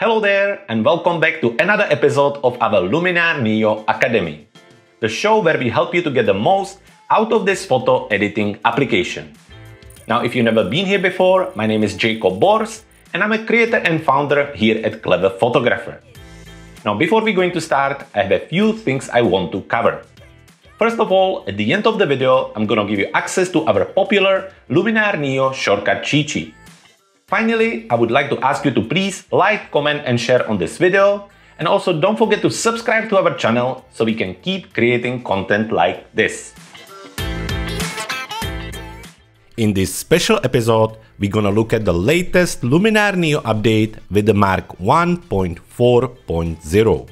Hello there, and welcome back to another episode of our Luminar Neo Academy, the show where we help you to get the most out of this photo editing application. Now, if you've never been here before, my name is Jakub Bors, and I'm a creator and founder here at Clever Photographer. Now, before we're going to start, I have a few things I want to cover. First of all, at the end of the video, I'm gonna give you access to our popular Luminar Neo shortcut cheat sheet. Finally, I would like to ask you to please like, comment and share on this video. And also don't forget to subscribe to our channel so we can keep creating content like this. In this special episode, we're gonna look at the latest Luminar Neo update with the Mark 1.4.0.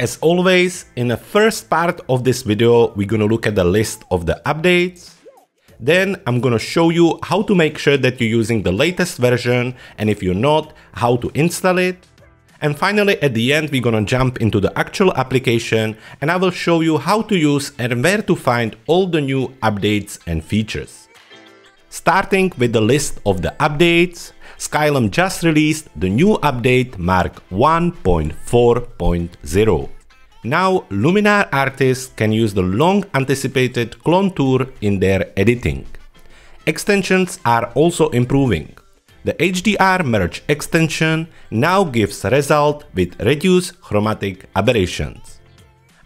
As always, in the first part of this video, we're gonna look at the list of the updates, then I'm gonna show you how to make sure that you're using the latest version and if you're not, how to install it. And finally at the end we're gonna jump into the actual application and I will show you how to use and where to find all the new updates and features. Starting with the list of the updates, Skylum just released the new update Mark 1.4.0. Now, Luminar artists can use the long anticipated clone tool in their editing. Extensions are also improving. The HDR merge extension now gives result with reduced chromatic aberrations.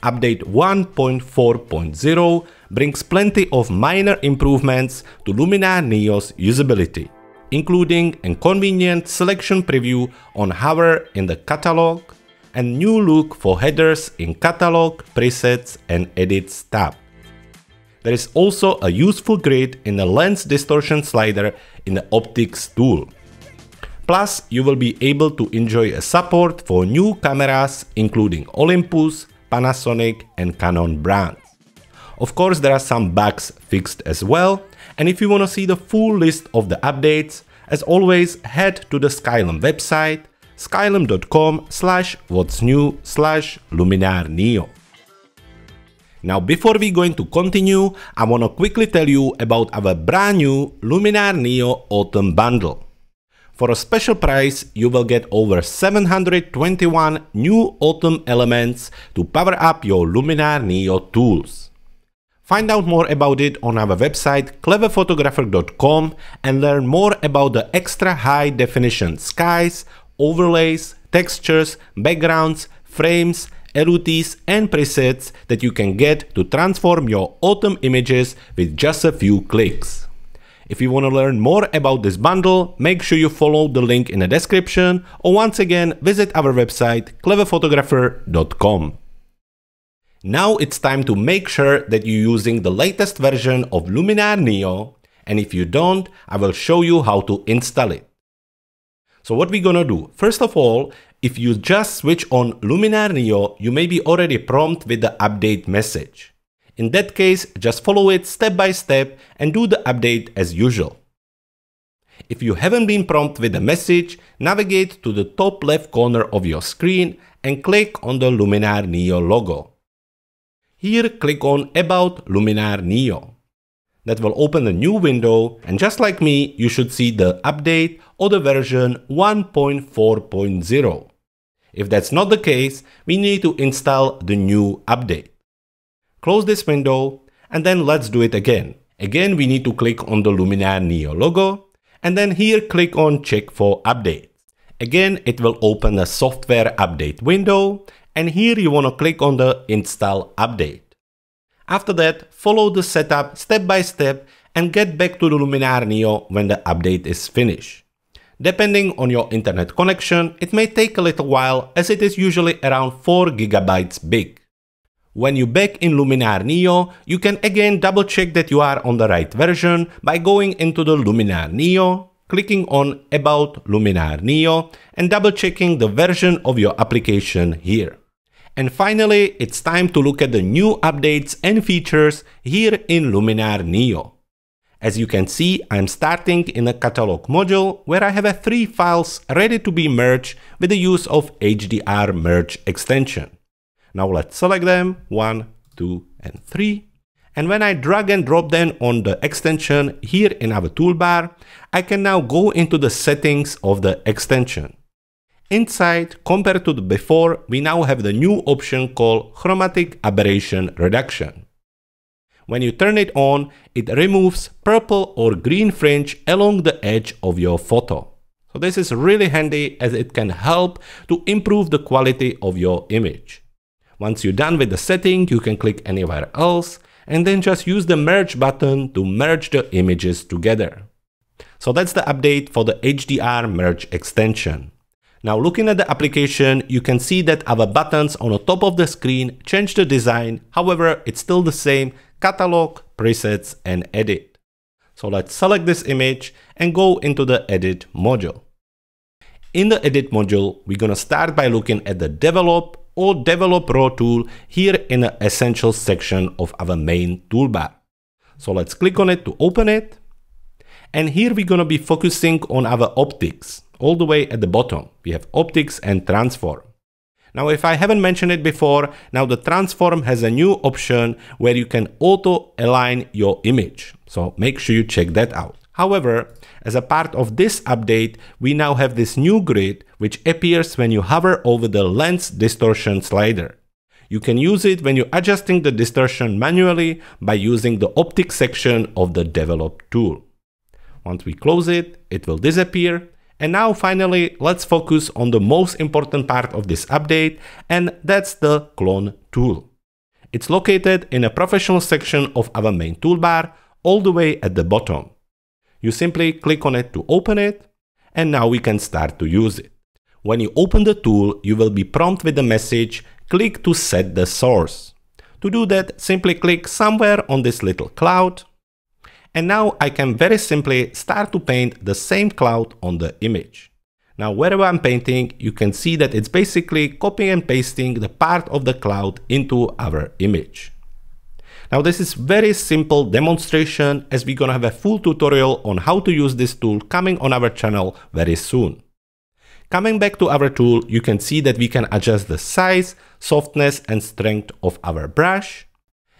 Update 1.4.0 brings plenty of minor improvements to Luminar Neo's usability, including a convenient selection preview on hover in the catalog, and new look for headers in Catalog, Presets and Edits tab. There is also a useful grid in the lens distortion slider in the Optics tool. Plus, you will be able to enjoy a support for new cameras including Olympus, Panasonic and Canon brands. Of course, there are some bugs fixed as well, and if you want to see the full list of the updates, as always, head to the Skylum website skylum.com slash what's new slash luminar neo. Now before we going to continue, I wanna quickly tell you about our brand new Luminar Neo Autumn Bundle. For a special price, you will get over 721 new autumn elements to power up your Luminar Neo tools. Find out more about it on our website cleverphotographer.com and learn more about the extra high definition skies, overlays, textures, backgrounds, frames, LUTs and presets that you can get to transform your autumn images with just a few clicks. If you want to learn more about this bundle, make sure you follow the link in the description or once again visit our website cleverphotographer.com. Now it's time to make sure that you're using the latest version of Luminar Neo and if you don't, I will show you how to install it. So what we're gonna do, first of all, if you just switch on Luminar Neo, you may be already prompt with the update message. In that case, just follow it step by step and do the update as usual. If you haven't been prompted with a message, navigate to the top left corner of your screen and click on the Luminar Neo logo. Here click on About Luminar Neo that will open a new window and just like me, you should see the update or the version 1.4.0. If that's not the case, we need to install the new update. Close this window and then let's do it again. Again, we need to click on the Luminar Neo logo and then here click on check for updates. Again, it will open a software update window and here you want to click on the install update. After that, follow the setup step by step and get back to the Luminar Neo when the update is finished. Depending on your internet connection, it may take a little while as it is usually around 4 GB big. When you back in Luminar Neo, you can again double check that you are on the right version by going into the Luminar Neo, clicking on About Luminar Neo and double checking the version of your application here. And finally, it's time to look at the new updates and features here in Luminar Neo. As you can see, I'm starting in a catalog module where I have three files ready to be merged with the use of HDR merge extension. Now let's select them, one, two, and three. And when I drag and drop them on the extension here in our toolbar, I can now go into the settings of the extension. Inside, compared to the before, we now have the new option called Chromatic Aberration Reduction. When you turn it on, it removes purple or green fringe along the edge of your photo. So this is really handy as it can help to improve the quality of your image. Once you're done with the setting, you can click anywhere else and then just use the merge button to merge the images together. So that's the update for the HDR merge extension. Now looking at the application, you can see that our buttons on the top of the screen change the design. However, it's still the same catalog, presets and edit. So let's select this image and go into the edit module. In the edit module, we're gonna start by looking at the develop or develop raw tool here in the essential section of our main toolbar. So let's click on it to open it. And here we're gonna be focusing on our optics all the way at the bottom. We have optics and transform. Now, if I haven't mentioned it before, now the transform has a new option where you can auto align your image. So make sure you check that out. However, as a part of this update, we now have this new grid which appears when you hover over the lens distortion slider. You can use it when you're adjusting the distortion manually by using the optics section of the develop tool. Once we close it, it will disappear and now finally, let's focus on the most important part of this update, and that's the clone tool. It's located in a professional section of our main toolbar, all the way at the bottom. You simply click on it to open it, and now we can start to use it. When you open the tool, you will be prompted with the message, click to set the source. To do that, simply click somewhere on this little cloud, and now I can very simply start to paint the same cloud on the image. Now wherever I'm painting, you can see that it's basically copying and pasting the part of the cloud into our image. Now this is very simple demonstration as we're gonna have a full tutorial on how to use this tool coming on our channel very soon. Coming back to our tool, you can see that we can adjust the size, softness and strength of our brush.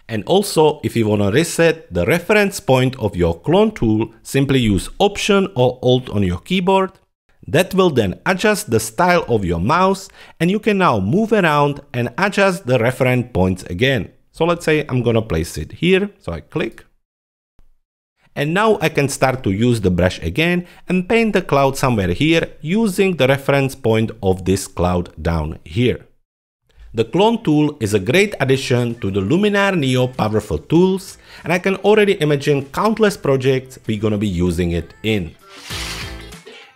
And also, if you want to reset the reference point of your clone tool, simply use Option or Alt on your keyboard. That will then adjust the style of your mouse and you can now move around and adjust the reference points again. So let's say I'm gonna place it here, so I click. And now I can start to use the brush again and paint the cloud somewhere here using the reference point of this cloud down here. The clone tool is a great addition to the Luminar Neo powerful tools and I can already imagine countless projects we're gonna be using it in.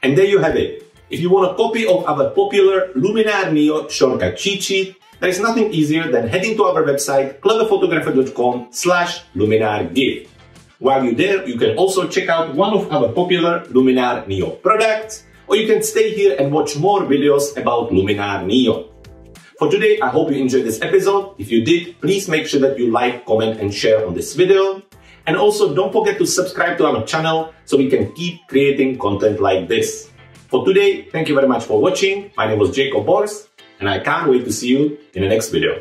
And there you have it. If you want a copy of our popular Luminar Neo shortcut cheat sheet, there is nothing easier than heading to our website cleverphotographer.com slash luminar gift. While you're there, you can also check out one of our popular Luminar Neo products, or you can stay here and watch more videos about Luminar Neo. For today, I hope you enjoyed this episode. If you did, please make sure that you like, comment and share on this video. And also don't forget to subscribe to our channel so we can keep creating content like this. For today, thank you very much for watching. My name was Jakub Bors and I can't wait to see you in the next video.